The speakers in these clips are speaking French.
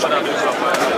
Para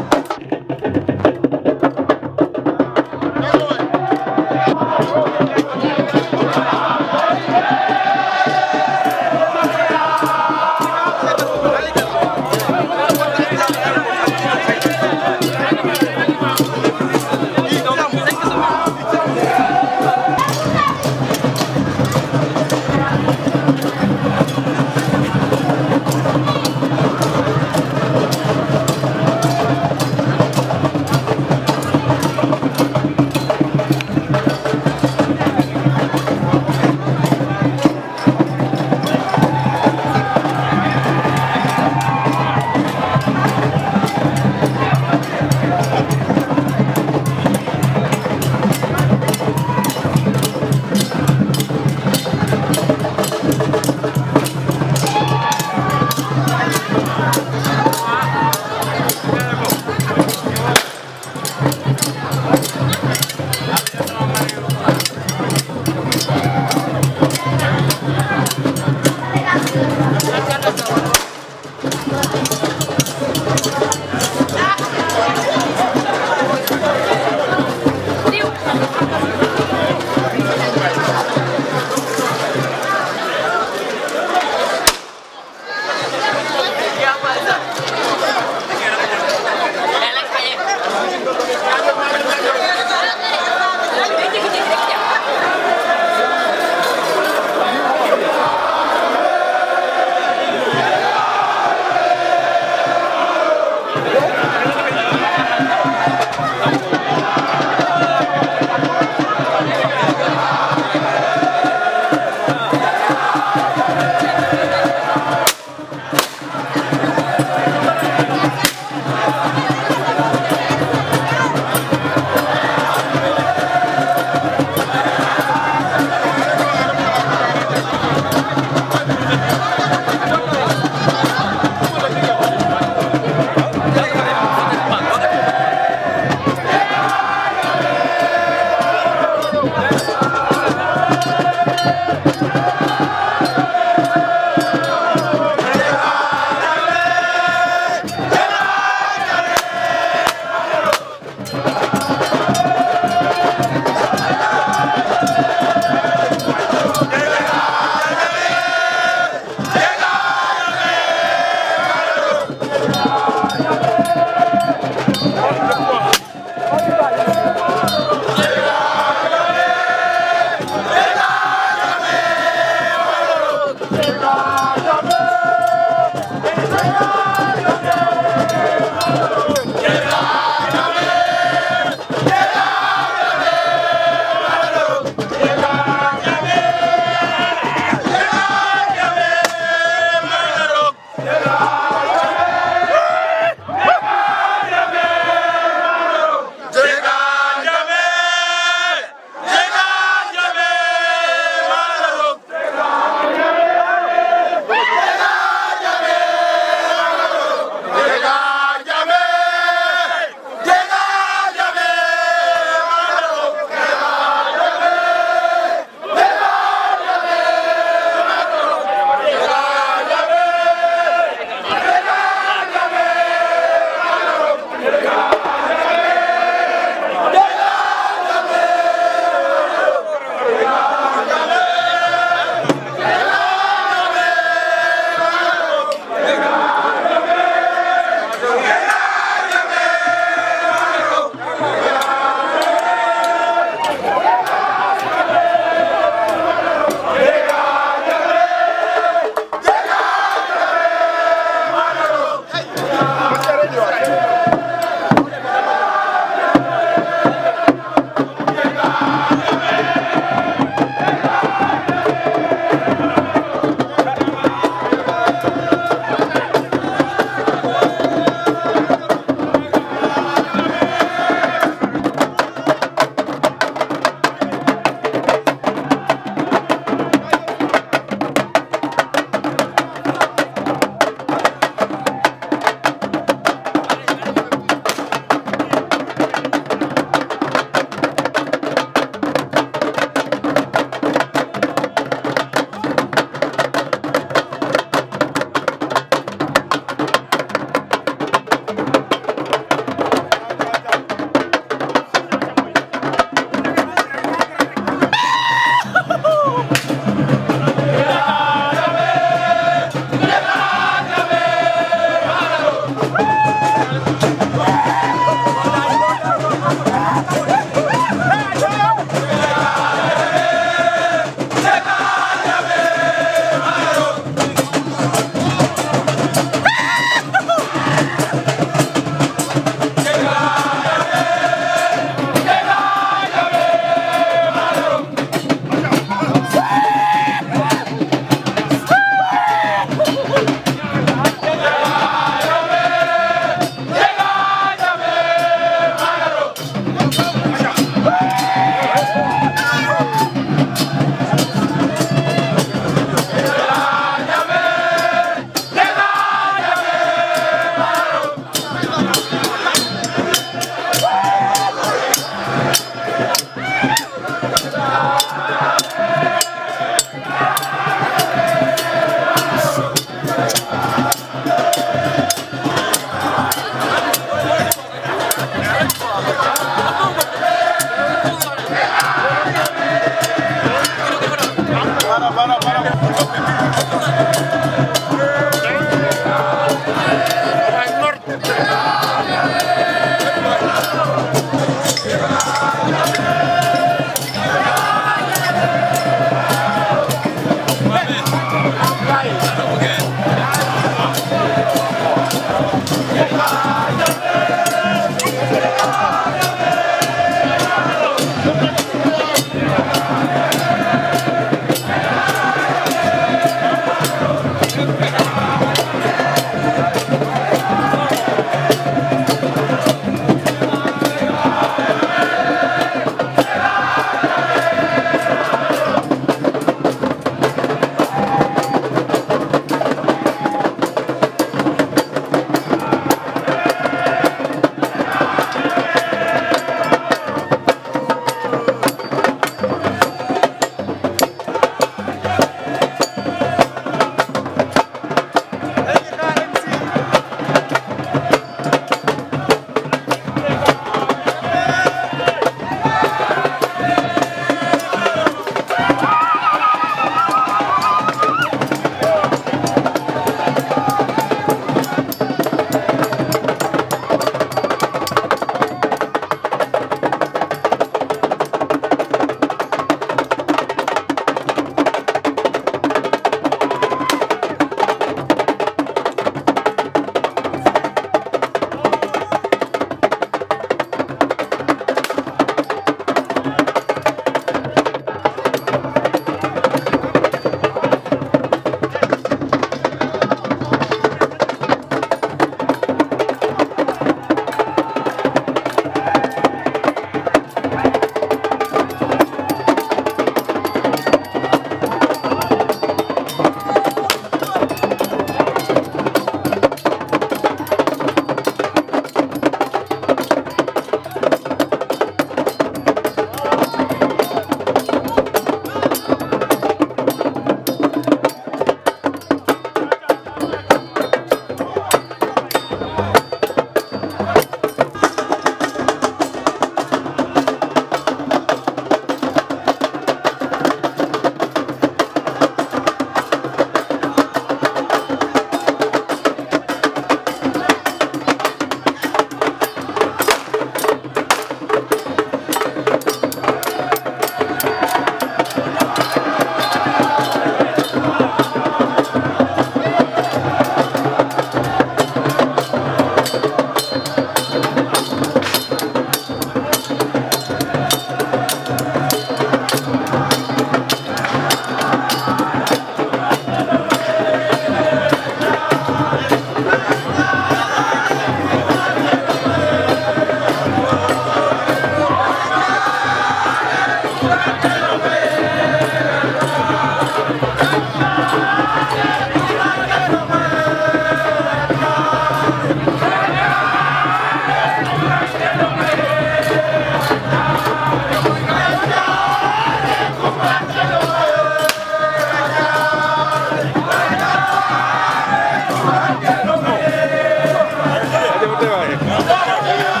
Hallelujah!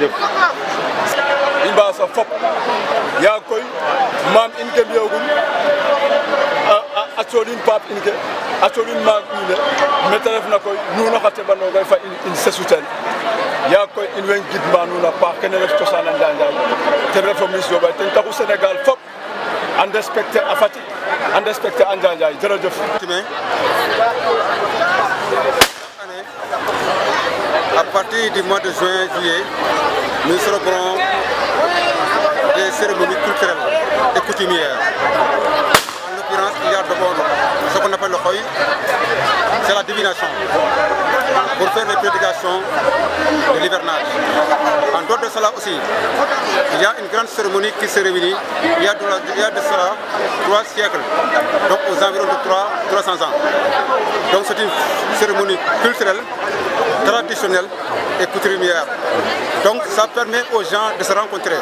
jërëjëf in mba sax fop koy. Maam in ke mbi'oogun a cooɗin paap in ke a cooɗin maam in me ta refna koy. Nuun oxa teɓanoogay fa in sesu teen. Yaag koy in way gidma nuun a paax. Kene ref cosaan a Njanjaay ten refo mis Diobaye ten taxu Sénégal fop an respecté a Fatick. An respecté a Njanjaay jërëjëf. À partir du mois de juin juillet nous célébrons des cérémonies culturelles et coutumières. En l'occurrence il y a d'abord qu'on appelle le khoy c'est la divination pour faire les prédications de l'hivernage. En dehors de cela aussi, il y a une grande cérémonie qui se réunit il y a de, il y a de cela trois siècles, donc aux environs de 3, 300 ans. Donc c'est une cérémonie culturelle, traditionnelle et coutumière. Donc ça permet aux gens de se rencontrer.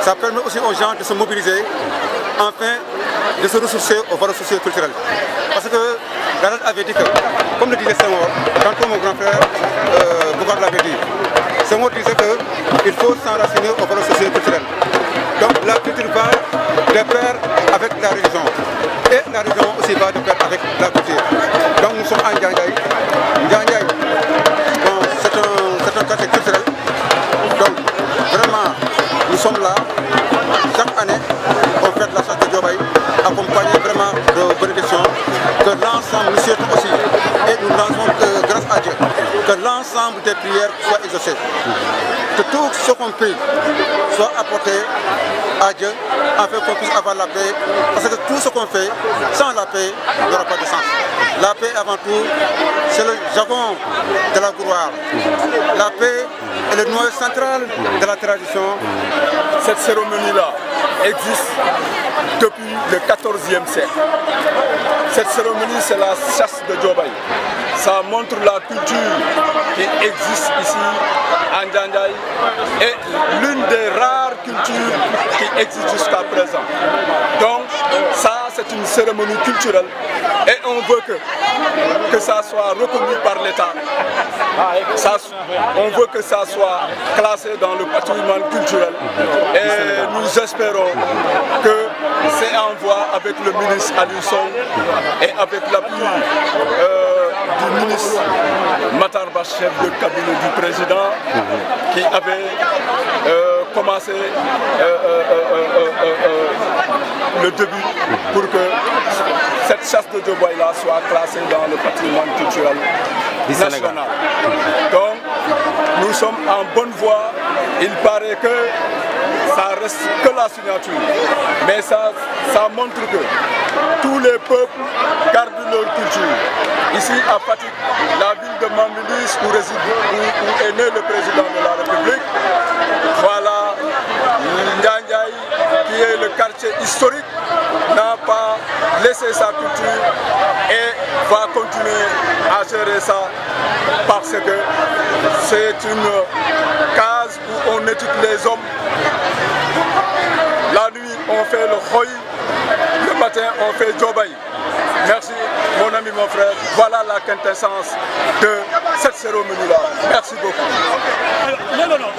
Ça permet aussi aux gens de se mobiliser afin de se ressourcer aux valeurs socioculturelles. Parce que la date avait dit que, comme le disait Senghor, tantôt mon grand frère euh, Bougar l'avait dit, Senghor disait qu'il faut s'enraciner aux valeurs socioculturelles. Donc la culture va de pair avec la religion. Et la religion aussi va de pair avec la Que tout ce qu'on prie soit apporté à Dieu afin qu'on puisse avoir la paix. Parce que tout ce qu'on fait, sans la paix, il n'y aura pas de sens. La paix avant tout, c'est le jargon de la gloire. La paix est le noyau central de la tradition Cette cérémonie-là existe depuis le 14e siècle. Cette cérémonie, c'est la chasse de Djobay. Ça montre la culture qui existe ici en Djanjaï et l'une des rares cultures qui existe jusqu'à présent. Donc, ça, c'est une cérémonie culturelle et on veut que que ça soit reconnu par l'État. On veut que ça soit classé dans le patrimoine culturel. Et nous espérons que c'est en voie avec le ministre Alisson et avec l'appui euh, du ministre Matarba, chef de cabinet du président, qui avait euh, commencé euh, euh, euh, euh, euh, le début pour que cette chasse de Djoboy-là soit classée dans le patrimoine culturel national. Donc, nous sommes en bonne voie. Il paraît que reste que la signature. Mais ça, ça montre que tous les peuples gardent leur culture. Ici à Fatigue, la ville de Mambilis où, réside, où, est né le président de la République, voilà, qui est le quartier historique, n'a pas laissé sa culture et va continuer à gérer ça parce que c'est une où on étudie les hommes. La nuit, on fait le khoy, le matin, on fait Djobaï. Merci, mon ami, mon frère. Voilà la quintessence de cette cérémonie-là. Merci beaucoup. non non non